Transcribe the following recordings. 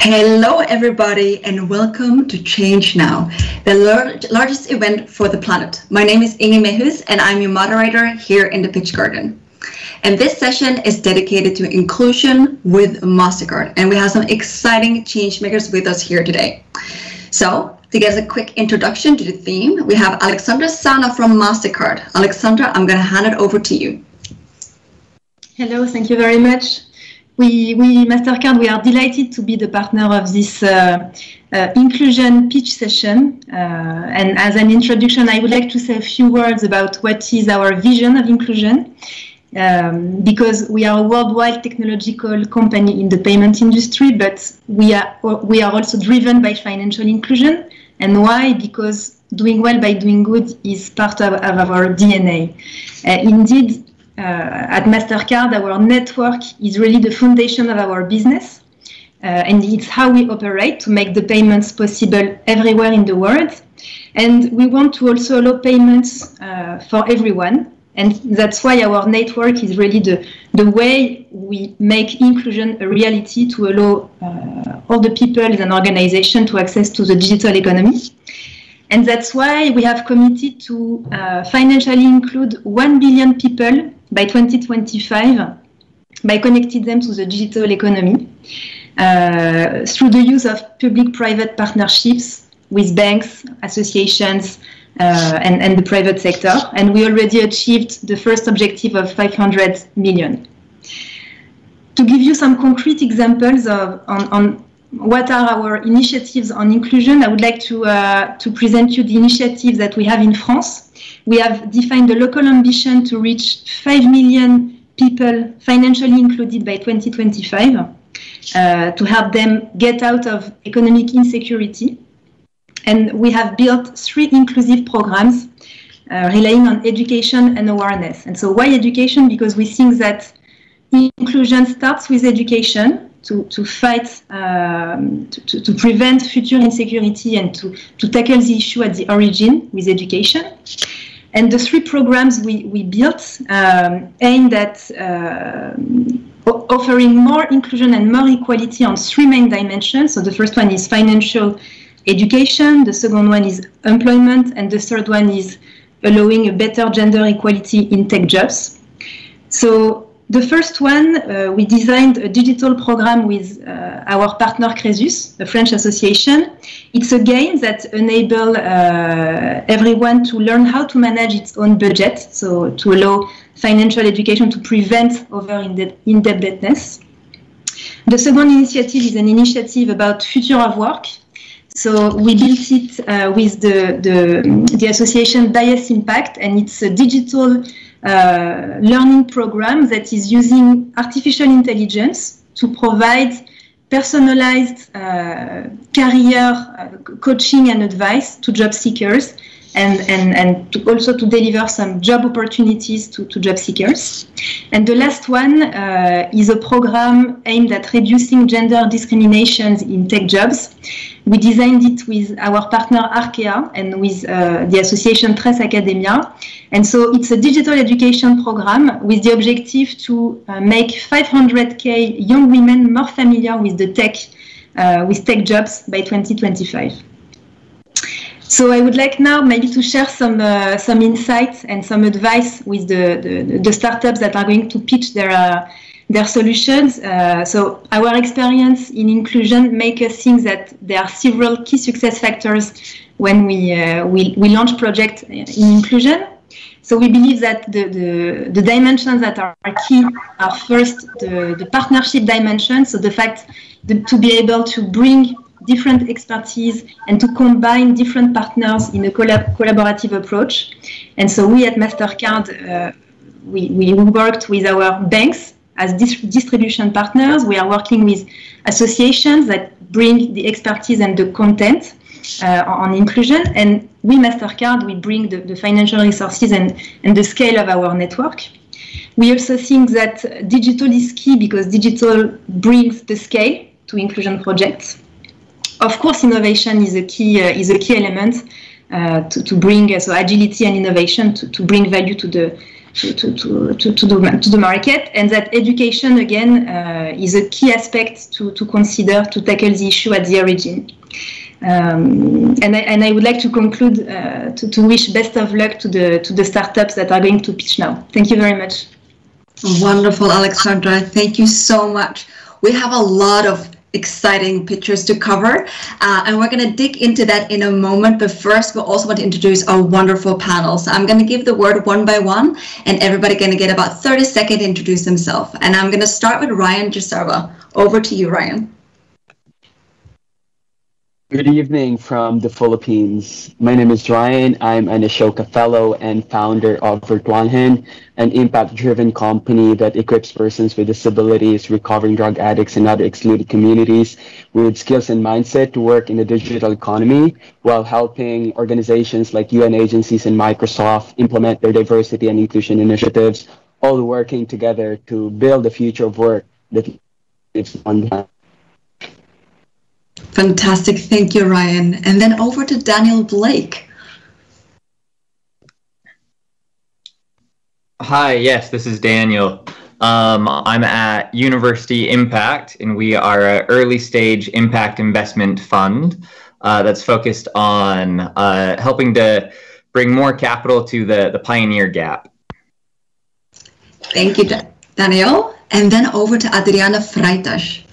Hello, everybody, and welcome to Change Now, the lar largest event for the planet. My name is Inge Mehus, and I'm your moderator here in the Pitch Garden. And this session is dedicated to inclusion with MasterCard, and we have some exciting change makers with us here today. So, to give us a quick introduction to the theme, we have Alexandra Sana from MasterCard. Alexandra, I'm going to hand it over to you. Hello, thank you very much. We, we, MasterCard, we are delighted to be the partner of this uh, uh, inclusion pitch session. Uh, and as an introduction, I would like to say a few words about what is our vision of inclusion. Um, because we are a worldwide technological company in the payment industry, but we are we are also driven by financial inclusion. And why? Because doing well by doing good is part of, of our DNA. Uh, indeed, at MasterCard, our network is really the foundation of our business. Uh, and it's how we operate to make the payments possible everywhere in the world. And we want to also allow payments uh, for everyone. And that's why our network is really the, the way we make inclusion a reality to allow uh, all the people and organizations to access to the digital economy. And that's why we have committed to uh, financially include 1 billion people by 2025 by connecting them to the digital economy uh, through the use of public-private partnerships with banks, associations, uh, and, and, the private sector. And we already achieved the first objective of 500 million. To give you some concrete examples of on, on what are our initiatives on inclusion, I would like to, uh, to present you the initiatives that we have in France we have defined a local ambition to reach 5 million people financially included by 2025 uh, to help them get out of economic insecurity. And we have built three inclusive programs uh, relying on education and awareness. And so, why education? Because we think that inclusion starts with education to, to fight, um, to, to, prevent future insecurity and to, to tackle the issue at the origin with education. And the three programs we, we built um, aimed at uh, offering more inclusion and more equality on three main dimensions. So the first one is financial education, the second one is employment, and the third one is allowing a better gender equality in tech jobs. So the first one, uh, we designed a digital program with uh, our partner Cresus, a French association. It's a game that enables uh, everyone to learn how to manage its own budget, so to allow financial education to prevent over indebtedness. The second initiative is an initiative about future of work. So we built it uh, with the, the, the association Bias Impact, and it's a digital uh, learning program that is using artificial intelligence to provide personalized uh, career uh, coaching and advice to job seekers and, and, and to also to deliver some job opportunities to, to job seekers. And the last one uh, is a program aimed at reducing gender discriminations in tech jobs we designed it with our partner Arkea and with uh, the association Tres Academia. And so it's a digital education program with the objective to uh, make 500k young women more familiar with the tech, uh, with tech jobs by 2025. So I would like now maybe to share some uh, some insights and some advice with the, the, the, startups that are going to pitch their uh, their solutions. Uh, so our experience in inclusion make us think that there are several key success factors when we, uh, we, we launch projects in inclusion. So we believe that the, the, the dimensions that are key are first the, the partnership dimension, so the fact the, to be able to bring different expertise and to combine different partners in a collab collaborative approach. And so we at MasterCard, uh, we, we worked with our banks as dis distribution partners, we are working with associations that bring the expertise and the content uh, on inclusion. And we, MasterCard, we bring the, the, financial resources and, and the scale of our network. We also think that digital is key because digital brings the scale to inclusion projects. Of course, innovation is a key, uh, is a key element uh, to, to bring uh, so agility and innovation to, to bring value to the to, to, to, to, the, to the market, and that education, again, uh, is a key aspect to, to consider to tackle the issue at the origin. Um, and, I, and I would like to conclude uh, to, to wish best of luck to the, to the startups that are going to pitch now. Thank you very much. Wonderful, Alexandra. Thank you so much. We have a lot of exciting pictures to cover. Uh, and we're going to dig into that in a moment. But first, we also want to introduce our wonderful panel. So I'm going to give the word one by one, and everybody going to get about 30 seconds to introduce themselves. And I'm going to start with Ryan Gersava. Over to you, Ryan. Good evening from the Philippines. My name is Ryan. I'm an Ashoka Fellow and founder of Virtualahan, an impact-driven company that equips persons with disabilities, recovering drug addicts, and other excluded communities with skills and mindset to work in the digital economy while helping organizations like UN agencies and Microsoft implement their diversity and inclusion initiatives, all working together to build a future of work that lives on Fantastic. Thank you, Ryan. And then over to Daniel Blake. Hi, yes, this is Daniel. Um, I'm at University Impact, and we are an early stage impact investment fund uh, that's focused on uh, helping to bring more capital to the, the pioneer gap. Thank you, Daniel. And then over to Adriana Freitas.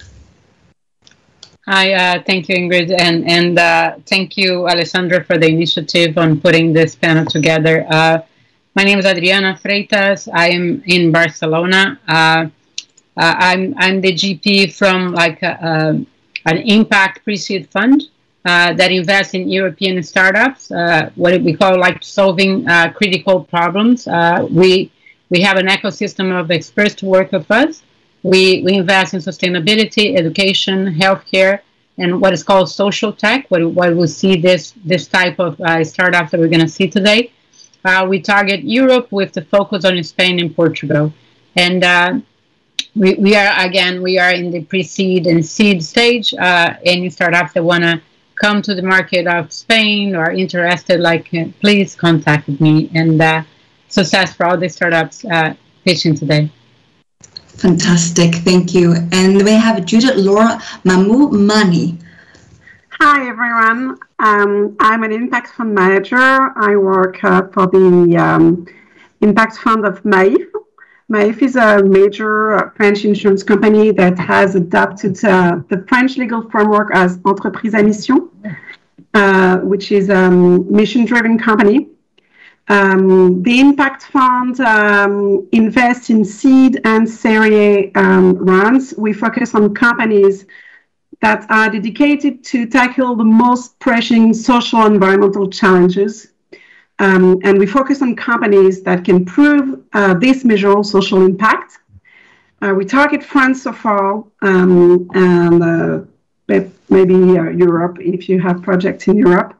Hi, uh, thank you, Ingrid, and and uh, thank you, Alessandra, for the initiative on putting this panel together. Uh, my name is Adriana Freitas. I am in Barcelona. Uh, uh, I'm I'm the GP from like a, a, an impact pre-seed fund uh, that invests in European startups. what we call like solving critical problems. we we have an ecosystem of experts to work with us. We, we invest in sustainability, education, healthcare, and what is called social tech, what, what we see this, this type of uh, startups that we're going to see today. Uh, we target Europe with the focus on Spain and Portugal. And uh, we, we are, again, we are in the pre-seed and seed stage. Uh, any startups that want to come to the market of Spain or interested, like, uh, please contact me. And uh, success for all the startups pitching today. Fantastic, thank you. And we have Judith Laura Mamu Mani. Hi everyone. Um, I'm an impact fund manager. I work uh, for the um, impact fund of Maif. Maif is a major French insurance company that has adopted uh, the French legal framework as entreprise à mission, uh, which is a mission-driven company um, the Impact Fund um, invests in seed and Series um, rounds. We focus on companies that are dedicated to tackle the most pressing social and environmental challenges. Um, and we focus on companies that can prove uh, this measurable social impact. Uh, we target France so far um, and uh, maybe uh, Europe if you have projects in Europe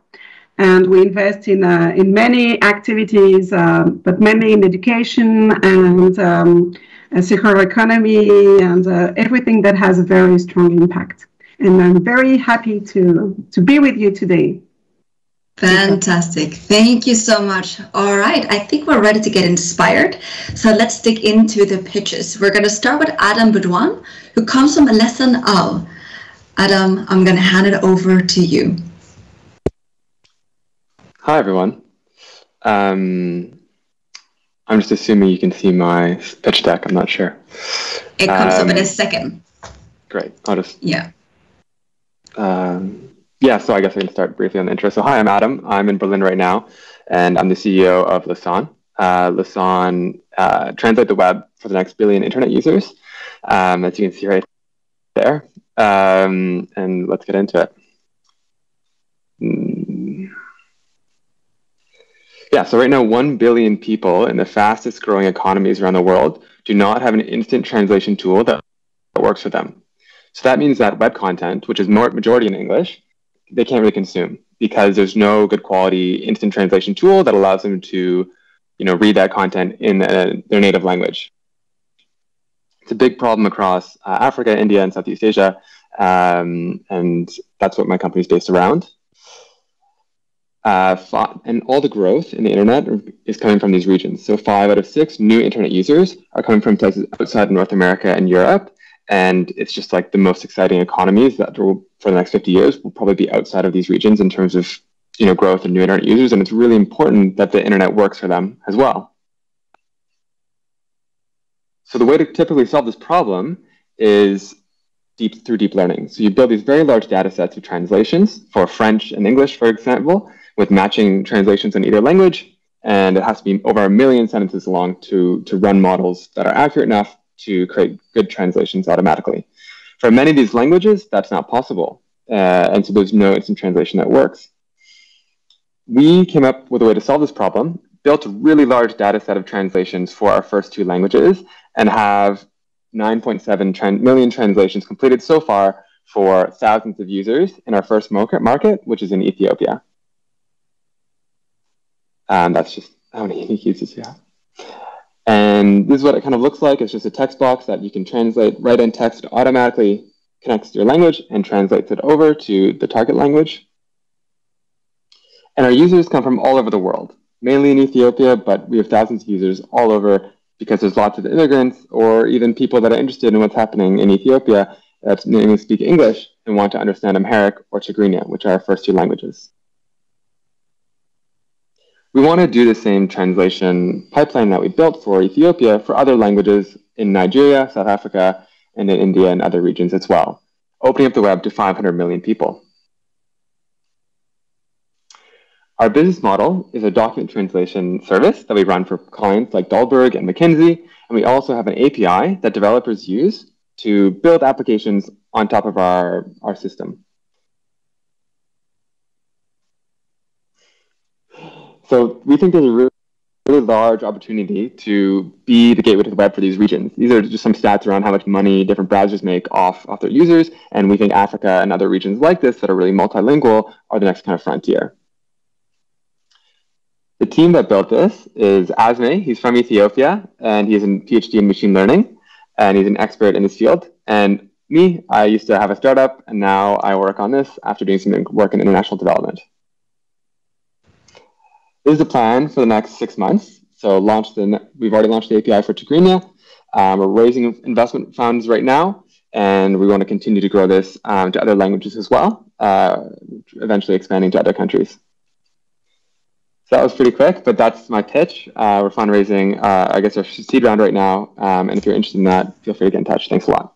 and we invest in uh, in many activities, uh, but mainly in education and um, circular economy and uh, everything that has a very strong impact. And I'm very happy to to be with you today. Fantastic. Thank you so much. All right. I think we're ready to get inspired. So let's dig into the pitches. We're going to start with Adam Boudouin, who comes from a lesson of. Adam, I'm going to hand it over to you. Hi, everyone. Um, I'm just assuming you can see my pitch deck. I'm not sure. It comes um, up in a um, second. Great. I'll just. Yeah. Um, yeah, so I guess I can start briefly on the intro. So, hi, I'm Adam. I'm in Berlin right now, and I'm the CEO of Lesan. Uh, Lesan uh, translate the web for the next billion internet users, um, as you can see right there. Um, and let's get into it. Yeah, so right now, 1 billion people in the fastest growing economies around the world do not have an instant translation tool that works for them. So that means that web content, which is more, majority in English, they can't really consume because there's no good quality instant translation tool that allows them to you know, read that content in uh, their native language. It's a big problem across uh, Africa, India, and Southeast Asia, um, and that's what my company is based around. Uh, and all the growth in the internet is coming from these regions. So five out of six new internet users are coming from places outside North America and Europe. And it's just like the most exciting economies that will, for the next 50 years will probably be outside of these regions in terms of you know growth and new internet users. And it's really important that the internet works for them as well. So the way to typically solve this problem is deep through deep learning. So you build these very large data sets of translations for French and English, for example, with matching translations in either language. And it has to be over a million sentences long to, to run models that are accurate enough to create good translations automatically. For many of these languages, that's not possible. Uh, and so there's no instant translation that works. We came up with a way to solve this problem, built a really large data set of translations for our first two languages, and have 9.7 million translations completed so far for thousands of users in our first market, which is in Ethiopia. And that's just how many unique users you have. And this is what it kind of looks like. It's just a text box that you can translate, write in text, automatically connects to your language and translates it over to the target language. And our users come from all over the world, mainly in Ethiopia, but we have thousands of users all over because there's lots of immigrants or even people that are interested in what's happening in Ethiopia that mainly speak English and want to understand Amharic or Tigrinya, which are our first two languages. We want to do the same translation pipeline that we built for Ethiopia for other languages in Nigeria, South Africa, and in India and other regions as well, opening up the web to 500 million people. Our business model is a document translation service that we run for clients like Dalberg and McKinsey, and we also have an API that developers use to build applications on top of our, our system. So we think there's a really, really large opportunity to be the gateway to the web for these regions. These are just some stats around how much money different browsers make off, off their users, and we think Africa and other regions like this that are really multilingual are the next kind of frontier. The team that built this is Asme. He's from Ethiopia, and he's a PhD in machine learning, and he's an expert in this field. And me, I used to have a startup, and now I work on this after doing some work in international development. Is the plan for the next six months. So launch the, we've already launched the API for Tigrinya. Um, we're raising investment funds right now, and we want to continue to grow this um, to other languages as well, uh, eventually expanding to other countries. So that was pretty quick, but that's my pitch. Uh, we're fundraising, uh, I guess, our seed round right now. Um, and if you're interested in that, feel free to get in touch. Thanks a lot.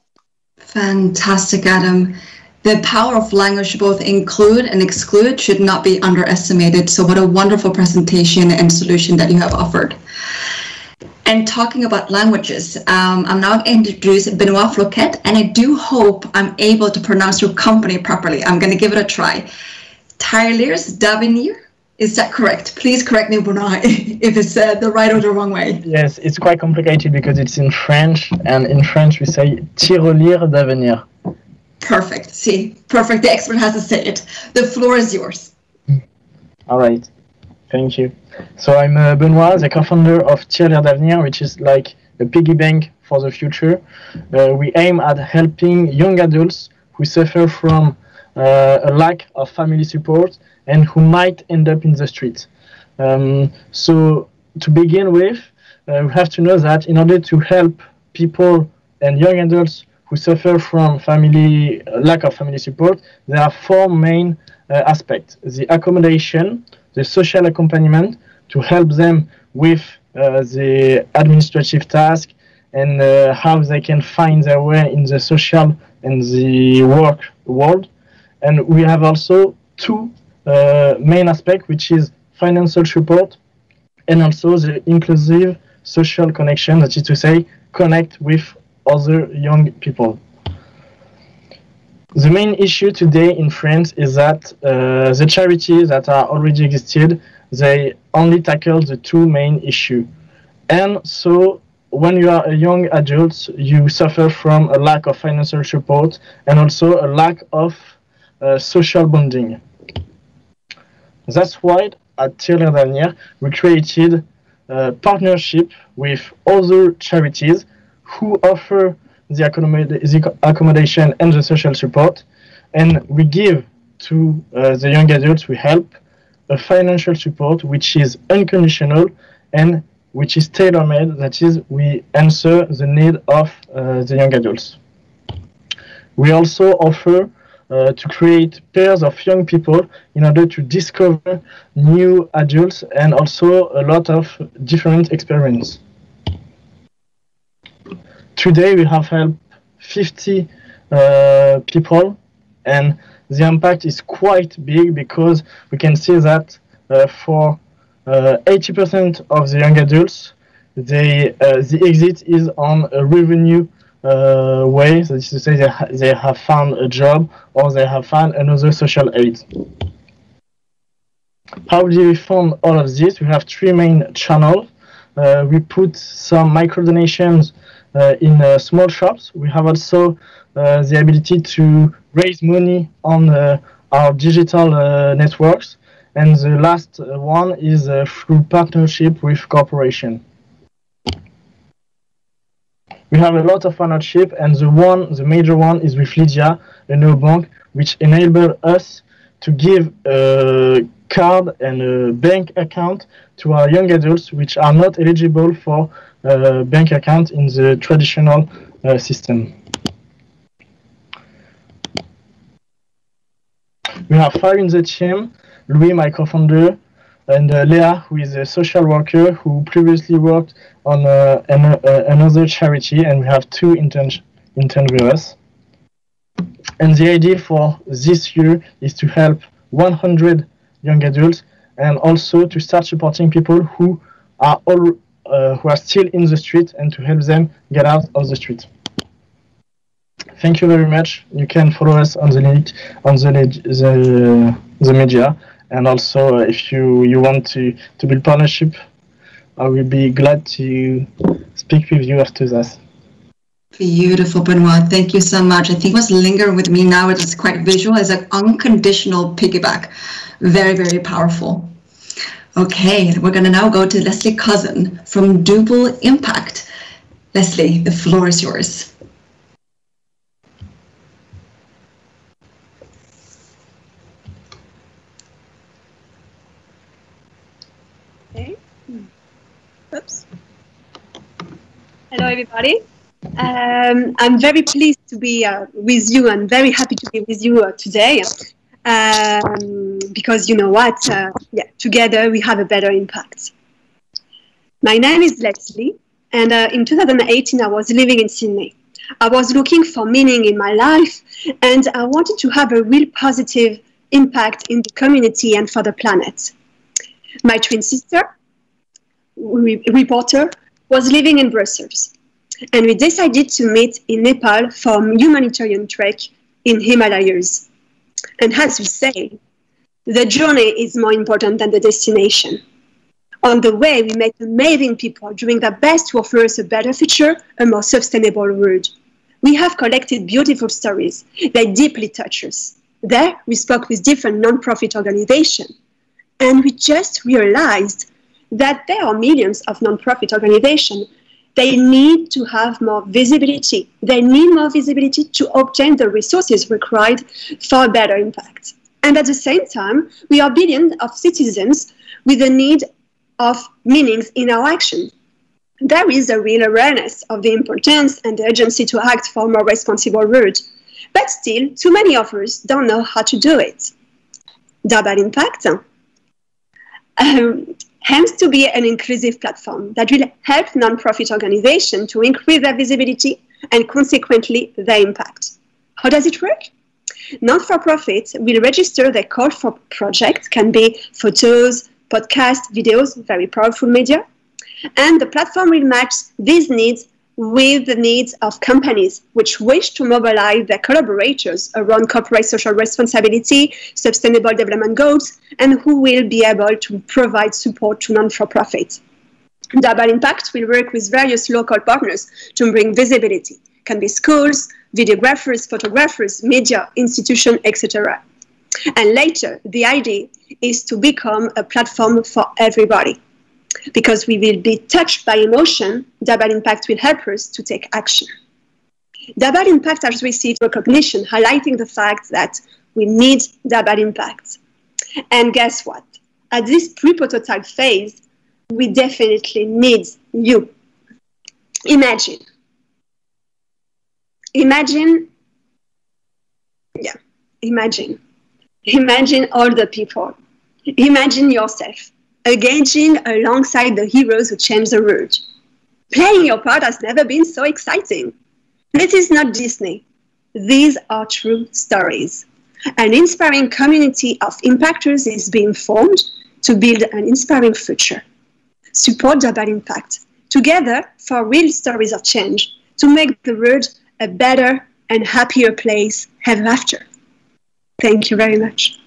Fantastic, Adam. The power of language, both include and exclude, should not be underestimated. So, what a wonderful presentation and solution that you have offered. And talking about languages, um, I'm now going to introduce Benoit Floquet, and I do hope I'm able to pronounce your company properly. I'm going to give it a try. Tirelires d'Avenir is that correct? Please correct me, Benoit, if it's uh, the right or the wrong way. Yes, it's quite complicated because it's in French, and in French we say tirelire d'avenir. Perfect. See, perfect. The expert has to say it. The floor is yours. All right. Thank you. So I'm uh, Benoit, the co-founder of Tirelire d'avenir, which is like a piggy bank for the future. Uh, we aim at helping young adults who suffer from uh, a lack of family support and who might end up in the streets. Um, so to begin with, uh, we have to know that in order to help people and young adults who suffer from family lack of family support, there are four main uh, aspects: the accommodation, the social accompaniment to help them with uh, the administrative task and uh, how they can find their way in the social and the work world. And we have also two uh, main aspects, which is financial support and also the inclusive social connection, that is to say, connect with other young people. The main issue today in France is that uh, the charities that are already existed, they only tackle the two main issue. And so when you are a young adult, you suffer from a lack of financial support and also a lack of uh, social bonding. That's why at Tirelire d'avenir we created a partnership with other charities who offer the, the accommodation and the social support, and we give to uh, the young adults we help a financial support which is unconditional and which is tailor-made. That is, we answer the need of uh, the young adults. We also offer uh, to create pairs of young people in order to discover new adults and also a lot of different experience. Today we have helped 50 uh, people and the impact is quite big because we can see that uh, for 80% uh, of the young adults, they, uh, the exit is on a revenue uh, way, that is to say they, ha they have found a job or they have found another social aid. How do we fund all of this? We have three main channels. We put some micro donations Uh, in uh, small shops. We have also uh, the ability to raise money on uh, our digital networks. And the last one is through partnership with corporation we have a lot of partnership and the one the major one is with lydia a new bank which enable us to give card and a bank account to our young adults which are not eligible for a bank account in the traditional uh, system we have five in the team louis my co-founder and uh, Leah, who is a social worker who previously worked on uh, an, uh, another charity, and we have two interns intern with us. And the idea for this year is to help 100 young adults and also to start supporting people who are all uh, who are still in the street and to help them get out of the street. Thank you very much. You can follow us on the link on the the, the media and also uh, if you you want to to build partnership i will be glad to speak with you after that Beautiful, Benoit. Thank you so much. I think what's lingering with me now is quite visual. It's an unconditional piggyback. Very, very powerful. Okay, we're going to now go to Leslie Cousin from Double Impact. Leslie, the floor is yours. Hmm. Oops. Hello, everybody. Um, I'm very pleased to be uh, with you and very happy to be with you uh, today um, because you know what? Uh, yeah, together we have a better impact. My name is Leslie, and uh, in 2018 I was living in Sydney. I was looking for meaning in my life, and I wanted to have a real positive impact in the community and for the planet. My twin sister reporter was living in Brussels. And we decided to meet in Nepal for humanitarian trek in Himalayas. And as we say, the journey is more important than the destination. On the way, we met amazing people doing their best to offer us a better future, a more sustainable world. We have collected beautiful stories that deeply touch us. There, we spoke with different non-profit organizations, and we just realized that there are millions of nonprofit organizations. They need to have more visibility. They need more visibility to obtain the resources required for better impact. And at the same time, we are billions of citizens with the need of meanings in our action. There is a real awareness of the importance and the urgency to act for a more responsible route, But still, too many of us don't know how to do it. Double impact. Um, aims to be an inclusive platform that will help nonprofit organizations to increase their visibility and consequently their impact. How does it work? Non-for-profits will register their call for projects, can be photos, podcasts, videos, very powerful media, and the platform will match these needs with the needs of companies which wish to mobilize their collaborators around corporate social responsibility, sustainable development goals, and who will be able to provide support to non-for-profit. Double Impact will work with various local partners to bring visibility. Can be schools, videographers, photographers, media, institutions, etc. And later, the idea is to become a platform for everybody because we will be touched by emotion, Double Impact will help us to take action. Double Impact has received recognition highlighting the fact that we need double impact. And guess what? at this pre-prototype phase, we definitely need you. Imagine. Imagine, yeah, imagine. Imagine all the people. Imagine yourself engaging alongside the heroes who change the world. Playing your part has never been so exciting. This is not Disney. These are true stories. An inspiring community of impactors is being formed to build an inspiring future. Support Global Impact together for real stories of change to make the world a better and happier place ever after. Thank you very much.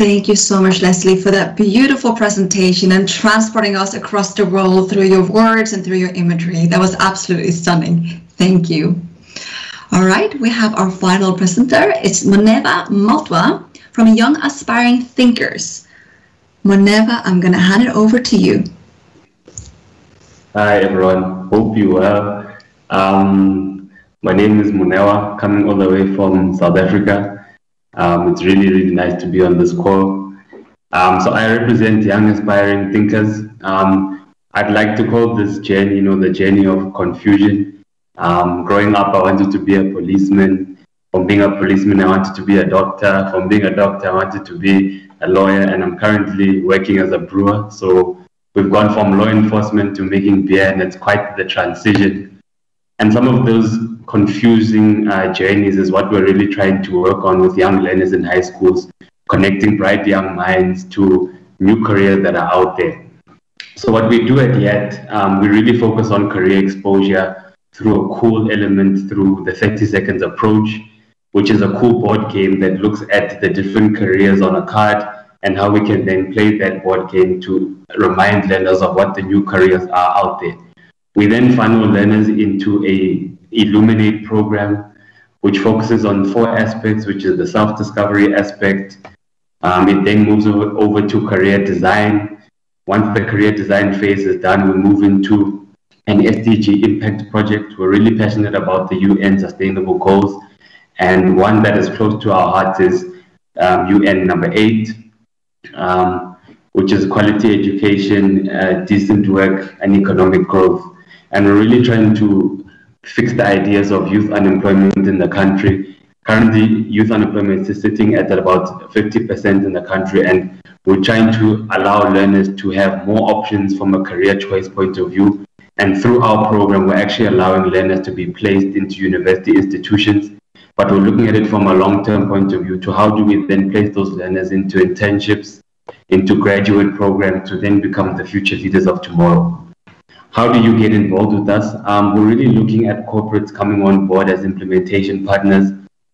Thank you so much, Leslie, for that beautiful presentation and transporting us across the world through your words and through your imagery. That was absolutely stunning. Thank you. All right, we have our final presenter. It's Moneva Motwa from Young Aspiring Thinkers. Moneva, I'm going to hand it over to you. Hi, everyone. Hope you well. Um, my name is Munewa, coming all the way from South Africa. Um, it's really, really nice to be on this call. Um, so I represent young aspiring thinkers. Um, I'd like to call this journey, you know, the journey of confusion. Um, growing up, I wanted to be a policeman. From being a policeman, I wanted to be a doctor. From being a doctor, I wanted to be a lawyer, and I'm currently working as a brewer. So we've gone from law enforcement to making beer, and it's quite the transition. And some of those confusing uh, journeys is what we're really trying to work on with young learners in high schools, connecting bright young minds to new careers that are out there. So what we do at YET, um, we really focus on career exposure through a cool element through the 30 seconds approach, which is a cool board game that looks at the different careers on a card and how we can then play that board game to remind learners of what the new careers are out there. We then funnel learners into a Illuminate program, which focuses on four aspects, which is the self-discovery aspect. Um, it then moves over, over to career design. Once the career design phase is done, we move into an SDG impact project. We're really passionate about the UN sustainable goals. And one that is close to our hearts is um, UN number eight, um, which is quality education, uh, decent work, and economic growth. And we're really trying to fix the ideas of youth unemployment in the country. Currently, youth unemployment is sitting at about 50% in the country, and we're trying to allow learners to have more options from a career choice point of view. And through our program, we're actually allowing learners to be placed into university institutions, but we're looking at it from a long-term point of view to how do we then place those learners into internships, into graduate programs to then become the future leaders of tomorrow. How do you get involved with us? Um, we're really looking at corporates coming on board as implementation partners,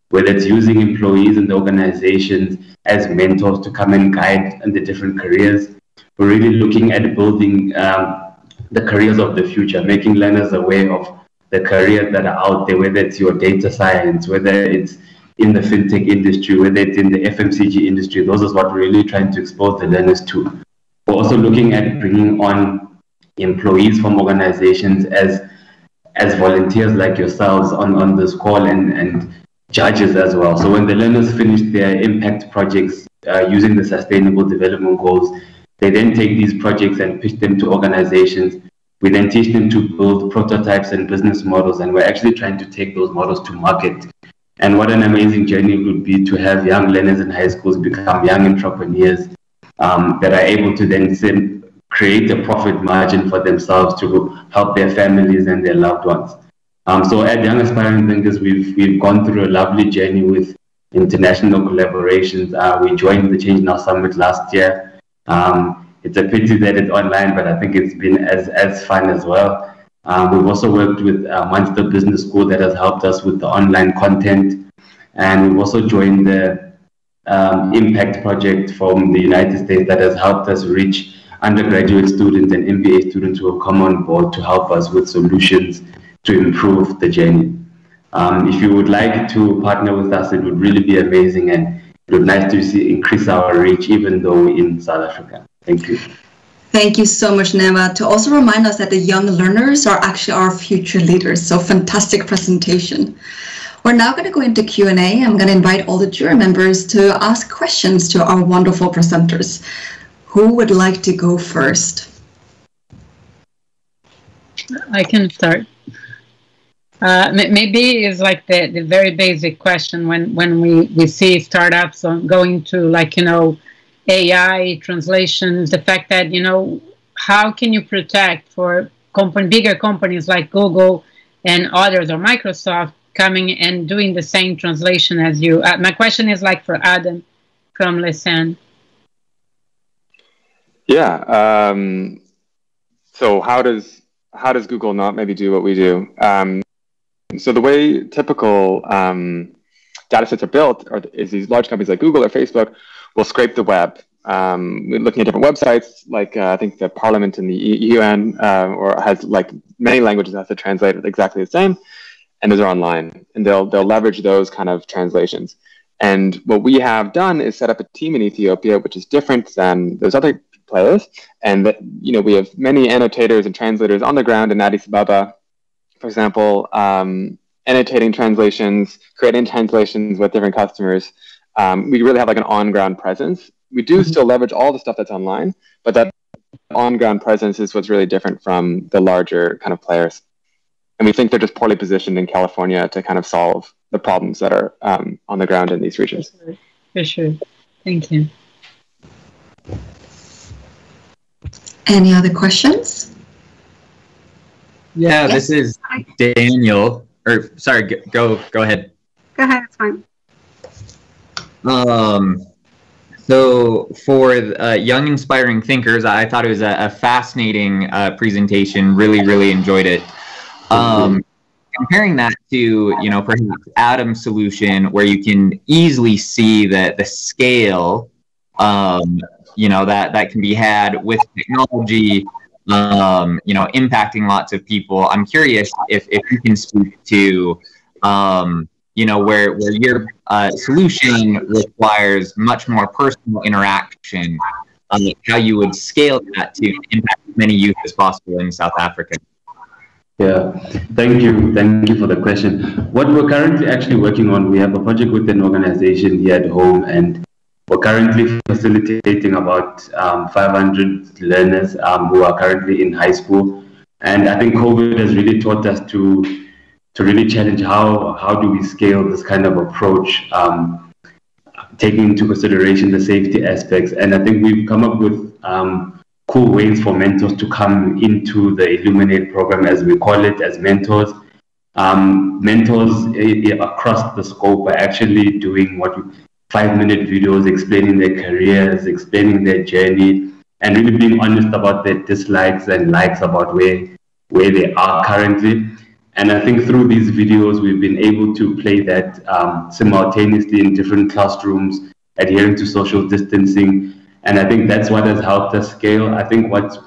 whether it's using employees in the organizations as mentors to come and guide in the different careers. We're really looking at building um, the careers of the future, making learners aware of the careers that are out there, whether it's your data science, whether it's in the fintech industry, whether it's in the FMCG industry. Those is what we're really trying to expose the learners to. We're also looking at bringing on employees from organizations as as volunteers like yourselves on, on this call and, and judges as well. So when the learners finish their impact projects uh, using the sustainable development goals, they then take these projects and pitch them to organizations. We then teach them to build prototypes and business models, and we're actually trying to take those models to market. And what an amazing journey it would be to have young learners in high schools become young entrepreneurs um, that are able to then send, create a profit margin for themselves to help their families and their loved ones. Um, so at Young Aspiring Thinkers, we've, we've gone through a lovely journey with international collaborations. Uh, we joined the Change Now Summit last year. Um, it's a pity that it's online, but I think it's been as, as fun as well. Um, we've also worked with uh, Monster Business School that has helped us with the online content. And we've also joined the um, Impact Project from the United States that has helped us reach undergraduate students and MBA students who have come on board to help us with solutions to improve the journey. Um, if you would like to partner with us, it would really be amazing and it would be nice to see increase our reach even though we're in South Africa. Thank you. Thank you so much, Nema, to also remind us that the young learners are actually our future leaders. So fantastic presentation. We're now going to go into Q&A. I'm going to invite all the jury members to ask questions to our wonderful presenters. Who would like to go first? I can start. Uh, maybe it's like the, the very basic question when, when we, we see startups going to like, you know, AI translations, the fact that, you know, how can you protect for company, bigger companies like Google and others or Microsoft coming and doing the same translation as you? Uh, my question is like for Adam from Lausanne. Yeah. Um, so how does how does Google not maybe do what we do? Um, so the way typical um, data sets are built are, is these large companies like Google or Facebook will scrape the web. Um, looking at different websites, like uh, I think the Parliament in the UN, uh, or has like many languages has to translate exactly the same, and those are online, and they'll they'll leverage those kind of translations. And what we have done is set up a team in Ethiopia, which is different than those other players, and that you know we have many annotators and translators on the ground in Addis Ababa for example, um, annotating translations, creating translations with different customers. Um, we really have like an on-ground presence. We do mm-hmm. still leverage all the stuff that's online, but that on-ground presence is what's really different from the larger kind of players. And we think they're just poorly positioned in California to kind of solve the problems that are um, on the ground in these regions. For sure. Thank you. Any other questions? Yeah, yes. this is Daniel. Or sorry, go go ahead. Go ahead, it's fine. Um, so for uh, young inspiring thinkers, I thought it was a, a fascinating uh, presentation. Really, really enjoyed it. Um, comparing that to you know perhaps Adam's solution, where you can easily see that the scale, um, you know that that can be had with technology um, you know, impacting lots of people. I'm curious if, if you can speak to, um, you know, where, where your uh, solution requires much more personal interaction, um, how you would scale that to impact as many youth as possible in South Africa. Yeah, thank you. Thank you for the question. What we're currently actually working on, we have a project with an organization here at home, and we're currently facilitating about um, 500 learners um, who are currently in high school. And I think COVID has really taught us to to really challenge how how do we scale this kind of approach, um, taking into consideration the safety aspects. And I think we've come up with um, cool ways for mentors to come into the Illuminate program, as we call it, as mentors. Um, mentors eh, eh, across the scope are actually doing what five minute videos explaining their careers, explaining their journey, and really being honest about their dislikes and likes about where, where they are currently. And I think through these videos, we've been able to play that um, simultaneously in different classrooms, adhering to social distancing. And I think that's what has helped us scale. I think what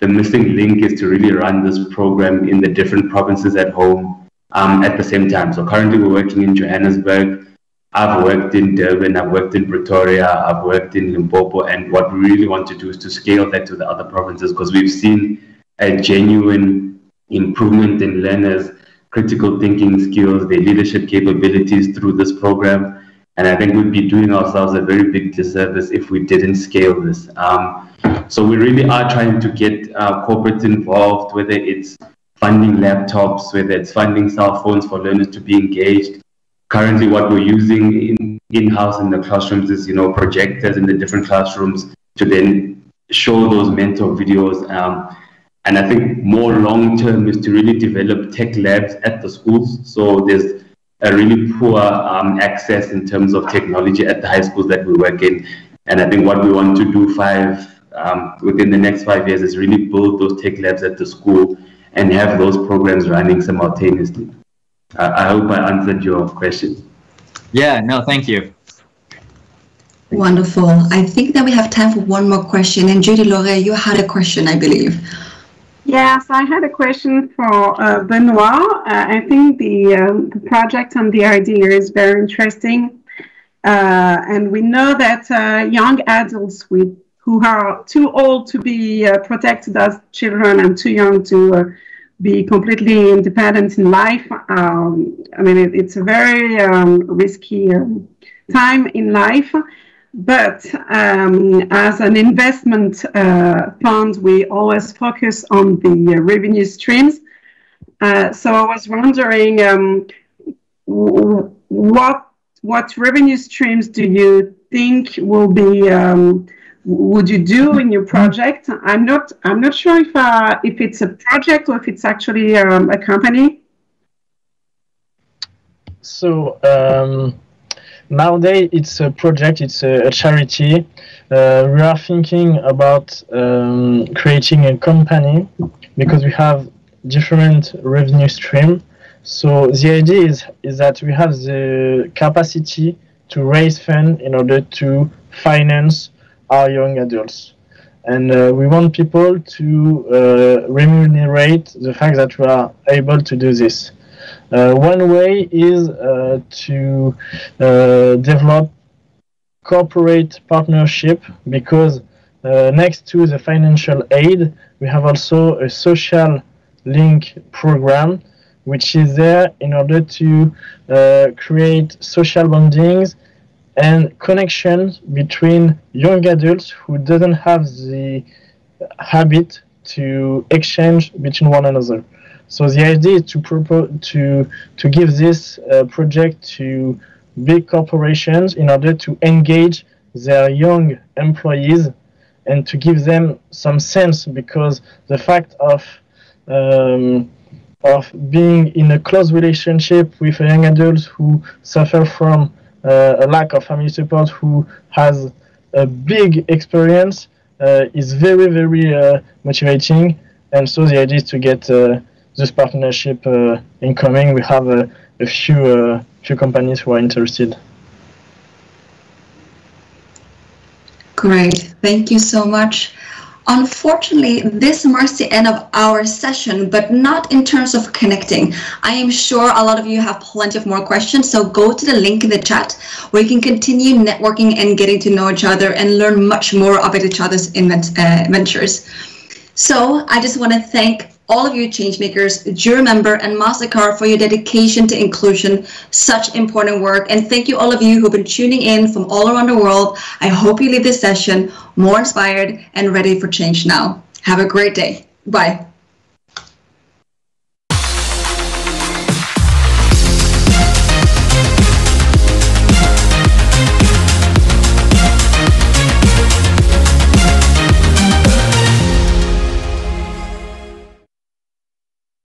the missing link is to really run this program in the different provinces at home um, at the same time. So currently we're working in Johannesburg, I've worked in Durban, I've worked in Pretoria, I've worked in Limpopo, and what we really want to do is to scale that to the other provinces because we've seen a genuine improvement in learners' critical thinking skills, their leadership capabilities through this program. And I think we'd be doing ourselves a very big disservice if we didn't scale this. Um, so we really are trying to get uh, corporates involved, whether it's funding laptops, whether it's funding cell phones for learners to be engaged, currently what we're using in, in-house in the classrooms is, you know, projectors in the different classrooms to then show those mentor videos. Um, and I think more long term is to really develop tech labs at the schools. So there's a really poor um, access in terms of technology at the high schools that we work in. And I think what we want to do five um, within the next five years is really build those tech labs at the school and have those programs running simultaneously. I hope I answered your question. Yeah, no, thank you. Wonderful. I think that we have time for one more question. And Judy Laure, you had a question, I believe. Yes, I had a question for uh, Benoit. Uh, I think the, um, the project and the idea is very interesting. Uh, and we know that uh, young adults with, who are too old to be uh, protected as children and too young to uh, be completely independent in life. Um, I mean, it, it's a very um, risky um, time in life. But um, as an investment uh, fund, we always focus on the uh, revenue streams. Uh, so I was wondering um, what what revenue streams do you think will be um, would you do in your project? I'm not I'm not sure if uh, if it's a project or if it's actually um, a company. So um, nowadays it's a project, it's a, a charity. Uh, we are thinking about um, creating a company because we have different revenue stream. So the idea is is that we have the capacity to raise funds in order to finance our young adults. And uh, we want people to uh, remunerate the fact that we are able to do this. Uh, one way is uh, to uh, develop corporate partnership because uh, next to the financial aid, we have also a social link program which is there in order to create social bondings and connections between young adults who doesn't have the habit to exchange between one another. So the idea is to propose to to give this uh, project to big corporations in order to engage their young employees and to give them some sense because the fact of um, of being in a close relationship with a young adult who suffer from a lack of family support who has a big experience uh, is very very uh, motivating. And so the idea is to get this partnership incoming. We have a, a few few companies who are interested. Great, thank you so much. Unfortunately, this marks the end of our session, but not in terms of connecting. I am sure a lot of you have plenty of more questions, so go to the link in the chat where you can continue networking and getting to know each other and learn much more about each other's uh, ventures. So I just want to thank all of you changemakers, jury member, and MasterCard for your dedication to inclusion, such important work. And thank you all of you who've been tuning in from all around the world. I hope you leave this session more inspired and ready for change now. Have a great day. Bye.